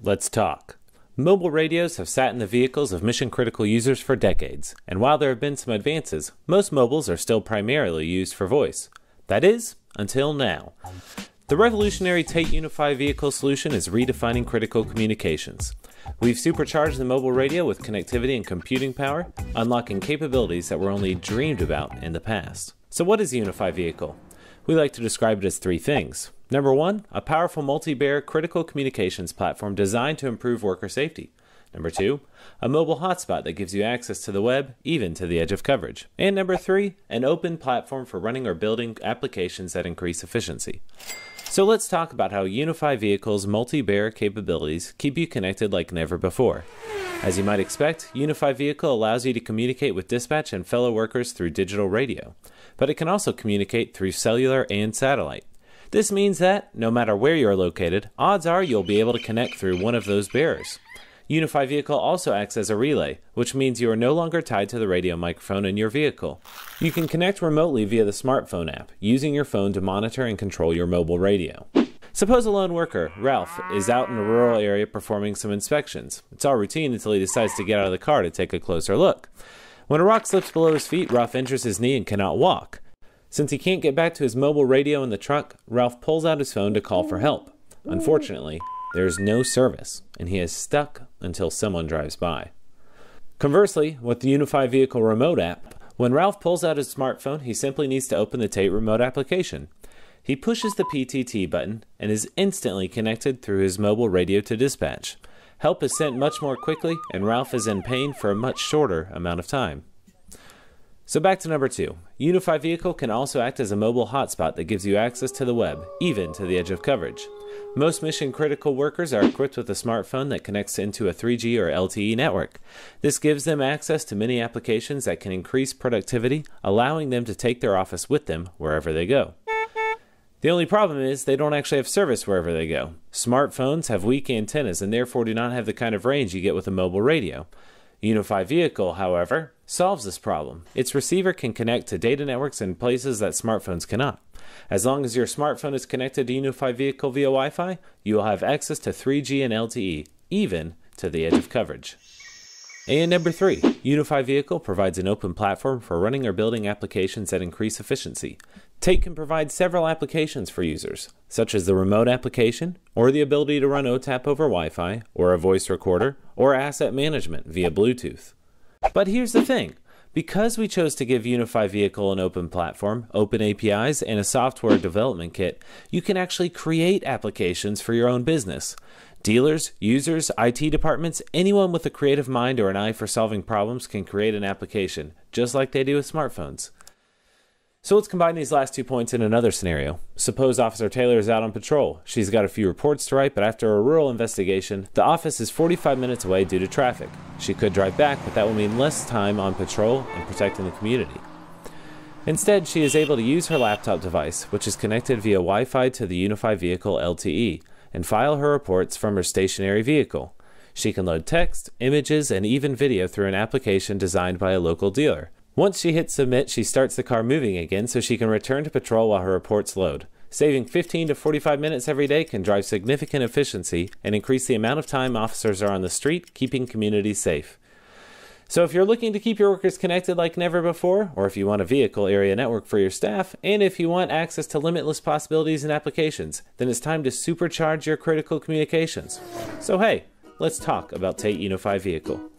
Let's talk. Mobile radios have sat in the vehicles of mission critical users for decades, and while there have been some advances, most mobiles are still primarily used for voice. That is, until now. The revolutionary Tait Unify vehicle solution is redefining critical communications. We've supercharged the mobile radio with connectivity and computing power, unlocking capabilities that were only dreamed about in the past. So, what is Unify vehicle? We like to describe it as three things. Number one, a powerful multi bearer critical communications platform designed to improve worker safety. Number two, a mobile hotspot that gives you access to the web, even to the edge of coverage. And number three, an open platform for running or building applications that increase efficiency. So let's talk about how Unify Vehicle's multi-bearer capabilities keep you connected like never before. As you might expect, Unify Vehicle allows you to communicate with dispatch and fellow workers through digital radio, but it can also communicate through cellular and satellite. This means that, no matter where you are located, odds are you'll be able to connect through one of those bearers. Unify Vehicle also acts as a relay, which means you are no longer tied to the radio microphone in your vehicle. You can connect remotely via the smartphone app, using your phone to monitor and control your mobile radio. Suppose a lone worker, Ralph, is out in a rural area performing some inspections. It's all routine until he decides to get out of the car to take a closer look. When a rock slips below his feet, Ralph injures his knee and cannot walk. Since he can't get back to his mobile radio in the truck, Ralph pulls out his phone to call for help. Unfortunately, there is no service, and he is stuck until someone drives by. Conversely, with the Unify Vehicle Remote app, when Ralph pulls out his smartphone, he simply needs to open the Tait Remote application. He pushes the PTT button and is instantly connected through his mobile radio to dispatch. Help is sent much more quickly, and Ralph is in pain for a much shorter amount of time. So back to number two. Unify Vehicle can also act as a mobile hotspot that gives you access to the web, even to the edge of coverage. Most mission critical workers are equipped with a smartphone that connects into a 3G or LTE network. This gives them access to many applications that can increase productivity, allowing them to take their office with them wherever they go. The only problem is they don't actually have service wherever they go. Smartphones have weak antennas and therefore do not have the kind of range you get with a mobile radio. Unify Vehicle, however, solves this problem. Its receiver can connect to data networks in places that smartphones cannot. As long as your smartphone is connected to Unify Vehicle via Wi Fi, you will have access to 3G and LTE, even to the edge of coverage. And number three, Unify Vehicle provides an open platform for running or building applications that increase efficiency. Tait can provide several applications for users, such as the remote application, or the ability to run OTAP over Wi Fi, or a voice recorder, or asset management via Bluetooth. But here's the thing because we chose to give Unify Vehicle an open platform, open APIs, and a software development kit, you can actually create applications for your own business. Dealers, users, IT departments, anyone with a creative mind or an eye for solving problems can create an application, just like they do with smartphones. So let's combine these last two points in another scenario. Suppose Officer Taylor is out on patrol. She's got a few reports to write, but after a rural investigation, the office is 45 minutes away due to traffic. She could drive back, but that will mean less time on patrol and protecting the community. Instead, she is able to use her laptop device, which is connected via Wi Fi to the Unify Vehicle LTE, and file her reports from her stationary vehicle. She can load text, images, and even video through an application designed by a local dealer. Once she hits submit, she starts the car moving again so she can return to patrol while her reports load. Saving 15 to 45 minutes every day can drive significant efficiency and increase the amount of time officers are on the street, keeping communities safe. So, if you're looking to keep your workers connected like never before, or if you want a vehicle area network for your staff, and if you want access to limitless possibilities and applications, then it's time to supercharge your critical communications. So, hey, let's talk about Tait Unify Vehicle.